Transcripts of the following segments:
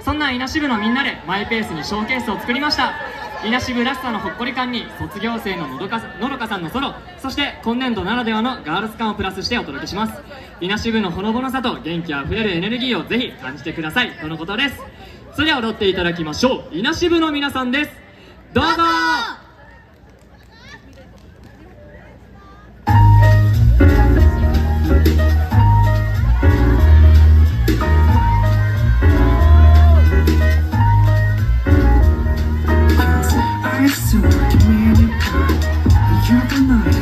そんな稲支部のみんなでマイペースにショーケースを作りました。稲支部らしさのほっこり感に卒業生ののどかのどかさんのソロそして今年度ならではのガールズ感をプラスしてお届けします。稲支部のほのぼのさと元気あふれるエネルギーをぜひ感じてください。とのことです。それでは踊っていただきましょう。稲支部の皆さんです。どうぞ。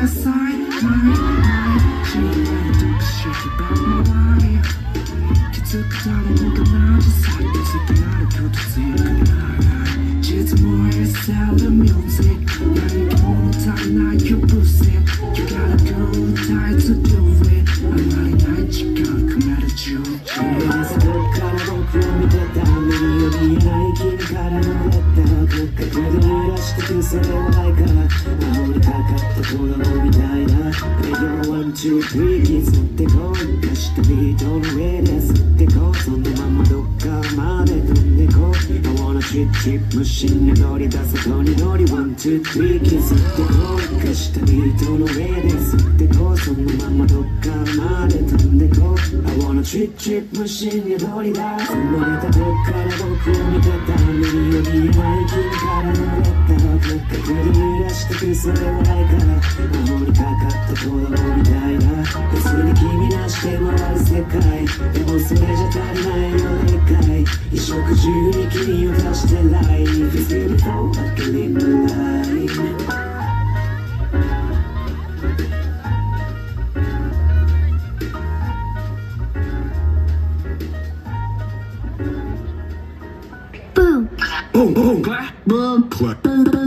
guys aside, my, my, she ain't do shit about my life. 気づく誰もが同じさ気づけないことついてない実も is selling music 何か物足りないよ pussy You gotta go tight to do it あまりない時間組める10時朝どっから僕を見てた目によりえない君からのレッターどっかで揺らしてくそれはないか守りかかった子供みたいなレディオワンツースリーキズってこう浮かしたビートの上で吸ってこうそのままどっかまで飛んでこう I wanna trip trip 無心に乗り出外に乗りワンツースリーキズってこう浮かしたビートの上で吸ってこうそのままどっかまで飛んでこう I wanna trip trip 無心に乗り出す生まれた時から僕を見てた目によりえない君からのレッターどっかで揺らしてくそれはないから守りかかった子供みたいな別に君なしで回る世界でもそれじゃ足りないよでかい衣食住に君を出して Life is beautiful I can live my life clap. Boom Clap. Boom boom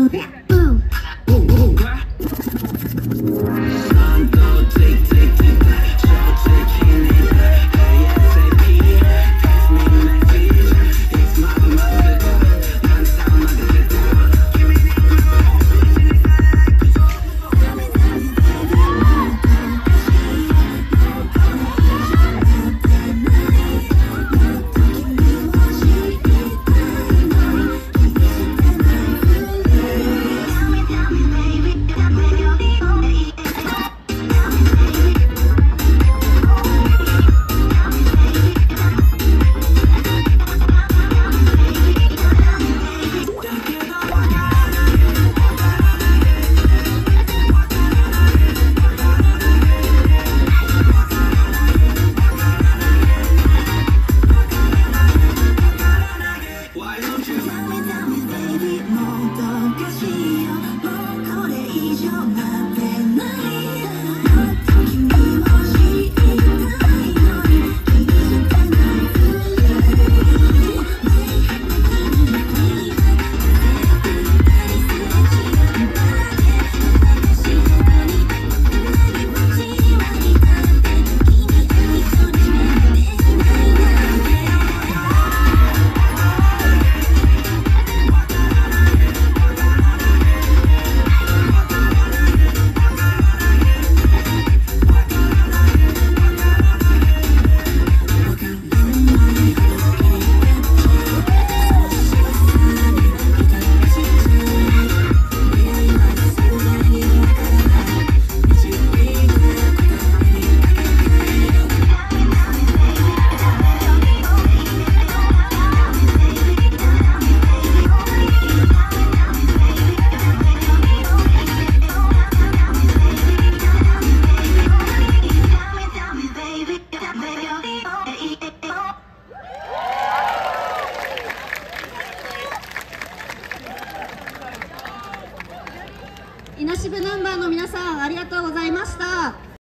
稲渋ナンバーの皆さんありがとうございました。